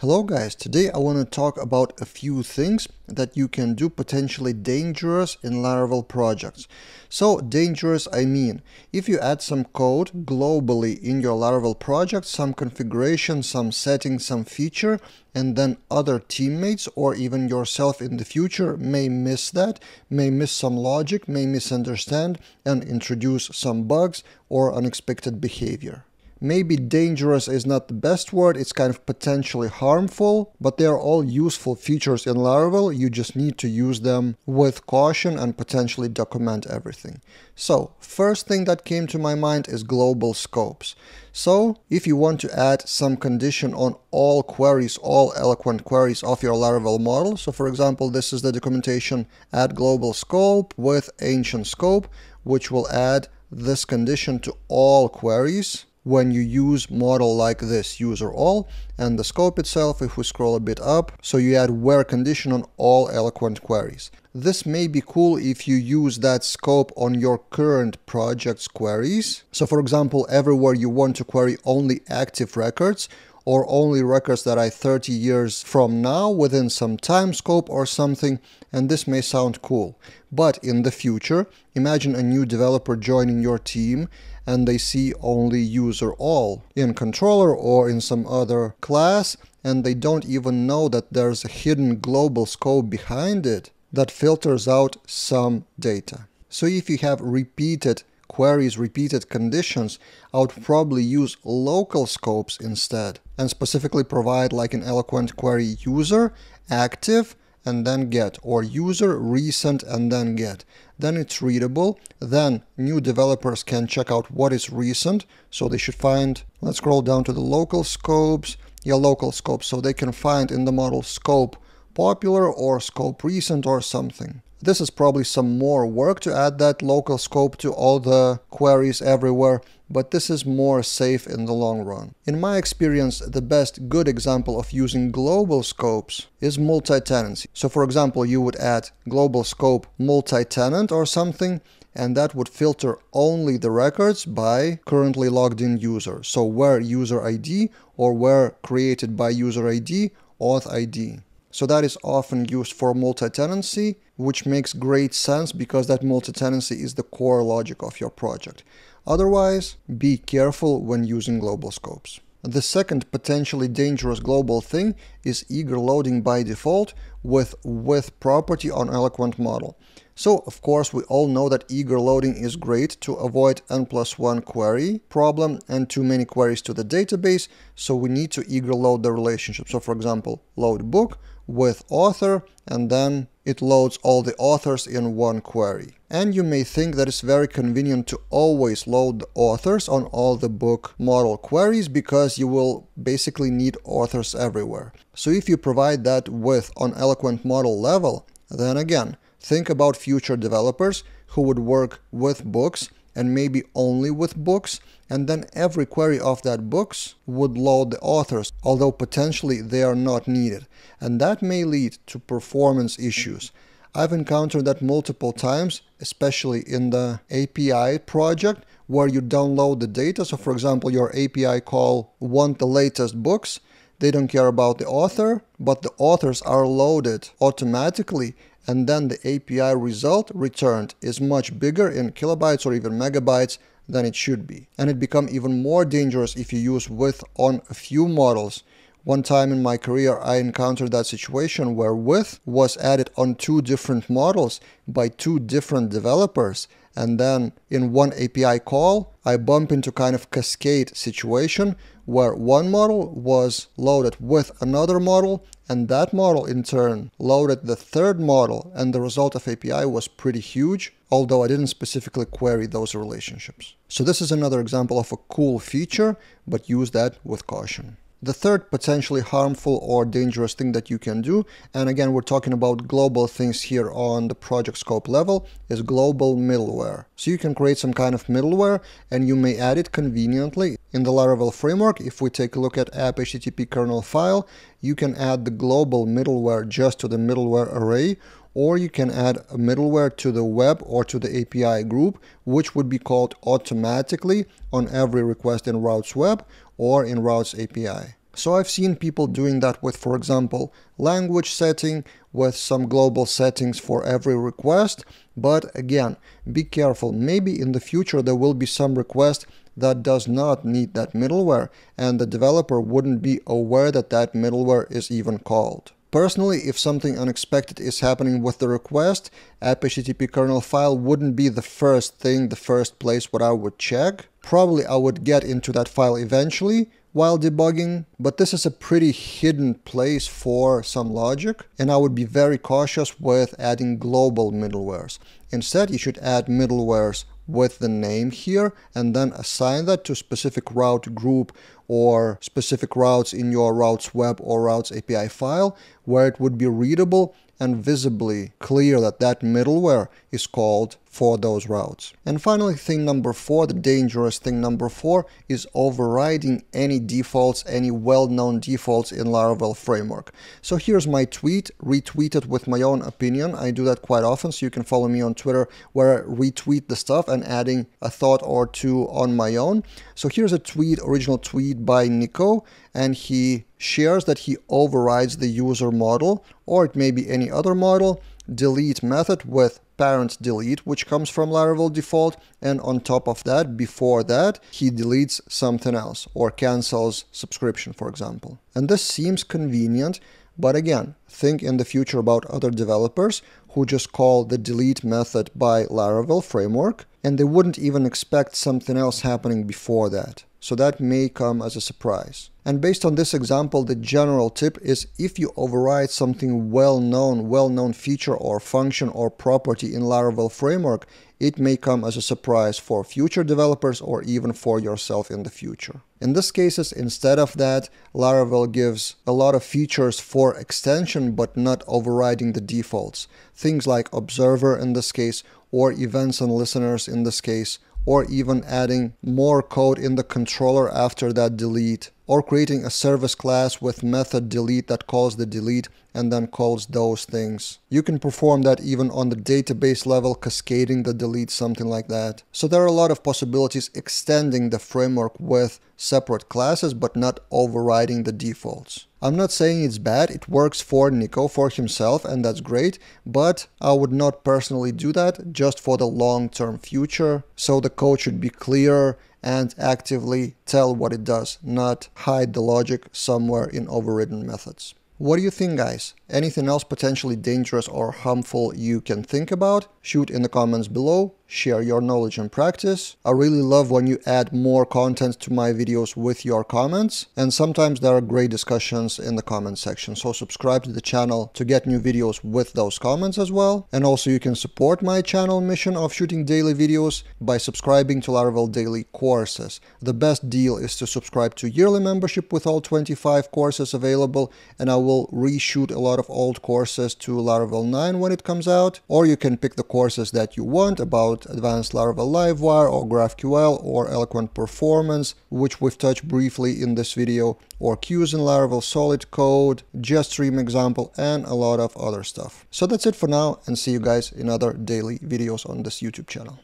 Hello guys, today I want to talk about a few things that you can do potentially dangerous in Laravel projects. So dangerous I mean, if you add some code globally in your Laravel project, some configuration, some setting, some feature, and then other teammates or even yourself in the future may miss that, may miss some logic, may misunderstand and introduce some bugs or unexpected behavior. Maybe dangerous is not the best word, it's kind of potentially harmful, but they are all useful features in Laravel, you just need to use them with caution and potentially document everything. So, first thing that came to my mind is global scopes. So, if you want to add some condition on all queries, all eloquent queries of your Laravel model, so for example, this is the documentation add global scope with ancient scope, which will add this condition to all queries when you use model like this user all and the scope itself if we scroll a bit up so you add where condition on all eloquent queries. This may be cool if you use that scope on your current project's queries. So for example everywhere you want to query only active records or only records that are 30 years from now within some time scope or something and this may sound cool but in the future imagine a new developer joining your team and they see only user all in controller or in some other class and they don't even know that there's a hidden global scope behind it that filters out some data. So if you have repeated queries, repeated conditions, I would probably use local scopes instead and specifically provide like an eloquent query user, active, and then get or user recent and then get. Then it's readable. Then new developers can check out what is recent. So they should find let's scroll down to the local scopes. Yeah local scope so they can find in the model scope popular or scope recent or something this is probably some more work to add that local scope to all the queries everywhere, but this is more safe in the long run. In my experience, the best good example of using global scopes is multi-tenancy. So for example, you would add global scope multi-tenant or something, and that would filter only the records by currently logged in user. So where user ID or where created by user ID, auth ID. So that is often used for multi-tenancy, which makes great sense because that multi-tenancy is the core logic of your project. Otherwise, be careful when using global scopes. The second potentially dangerous global thing is eager loading by default with with property on eloquent model. So of course we all know that eager loading is great to avoid n plus 1 query problem and too many queries to the database, so we need to eager load the relationship. So for example, load book with author and then it loads all the authors in one query. And you may think that it's very convenient to always load the authors on all the book model queries because you will basically need authors everywhere. So if you provide that with on eloquent model level, then again, think about future developers who would work with books and maybe only with books, and then every query of that books would load the authors, although potentially they are not needed. And that may lead to performance issues. I've encountered that multiple times, especially in the API project, where you download the data. So for example, your API call want the latest books. They don't care about the author, but the authors are loaded automatically and then the API result returned is much bigger in kilobytes or even megabytes than it should be. And it become even more dangerous if you use with on a few models. One time in my career I encountered that situation where with was added on two different models by two different developers and then in one API call, I bump into kind of cascade situation where one model was loaded with another model and that model in turn loaded the third model and the result of API was pretty huge, although I didn't specifically query those relationships. So this is another example of a cool feature, but use that with caution. The third potentially harmful or dangerous thing that you can do, and again we're talking about global things here on the project scope level, is global middleware. So you can create some kind of middleware and you may add it conveniently. In the Laravel framework, if we take a look at app HTTP kernel file, you can add the global middleware just to the middleware array or you can add a middleware to the web or to the API group, which would be called automatically on every request in routes web or in routes API. So I've seen people doing that with, for example, language setting, with some global settings for every request. But again, be careful. Maybe in the future there will be some request that does not need that middleware and the developer wouldn't be aware that that middleware is even called. Personally, if something unexpected is happening with the request, app.http kernel file wouldn't be the first thing, the first place what I would check. Probably I would get into that file eventually while debugging, but this is a pretty hidden place for some logic, and I would be very cautious with adding global middlewares. Instead, you should add middlewares with the name here and then assign that to specific route group or specific routes in your routes web or routes API file where it would be readable and visibly clear that that middleware is called for those routes. And finally, thing number four, the dangerous thing number four, is overriding any defaults, any well-known defaults in Laravel framework. So here's my tweet, retweeted with my own opinion. I do that quite often, so you can follow me on Twitter where I retweet the stuff and adding a thought or two on my own. So here's a tweet, original tweet by Nico, and he shares that he overrides the user model, or it may be any other model, delete method with parent delete, which comes from Laravel default, and on top of that, before that, he deletes something else or cancels subscription, for example. And this seems convenient, but again, think in the future about other developers who just call the delete method by Laravel framework, and they wouldn't even expect something else happening before that. So that may come as a surprise. And based on this example, the general tip is if you override something well-known, well-known feature or function or property in Laravel framework, it may come as a surprise for future developers or even for yourself in the future. In this cases, instead of that, Laravel gives a lot of features for extension but not overriding the defaults. Things like observer in this case, or events and listeners in this case, or even adding more code in the controller after that delete or creating a service class with method delete that calls the delete and then calls those things. You can perform that even on the database level, cascading the delete, something like that. So there are a lot of possibilities extending the framework with separate classes, but not overriding the defaults. I'm not saying it's bad, it works for Nico, for himself, and that's great, but I would not personally do that just for the long-term future. So the code should be clear and actively tell what it does, not hide the logic somewhere in overridden methods. What do you think guys? Anything else potentially dangerous or harmful you can think about? Shoot in the comments below share your knowledge and practice. I really love when you add more content to my videos with your comments and sometimes there are great discussions in the comment section so subscribe to the channel to get new videos with those comments as well and also you can support my channel mission of shooting daily videos by subscribing to Laravel daily courses. The best deal is to subscribe to yearly membership with all 25 courses available and I will reshoot a lot of old courses to Laravel 9 when it comes out or you can pick the courses that you want about about Advanced Laravel Livewire or GraphQL or Eloquent Performance, which we've touched briefly in this video, or queues in Laravel Solid Code, JetStream example, and a lot of other stuff. So that's it for now, and see you guys in other daily videos on this YouTube channel.